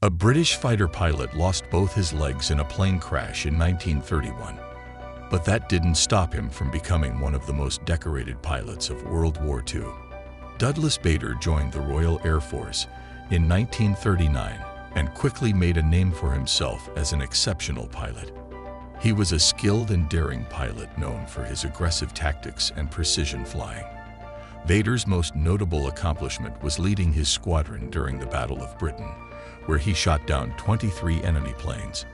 A British fighter pilot lost both his legs in a plane crash in 1931. But that didn't stop him from becoming one of the most decorated pilots of World War II. Douglas Bader joined the Royal Air Force in 1939 and quickly made a name for himself as an exceptional pilot. He was a skilled and daring pilot known for his aggressive tactics and precision flying. Bader's most notable accomplishment was leading his squadron during the Battle of Britain, where he shot down 23 enemy planes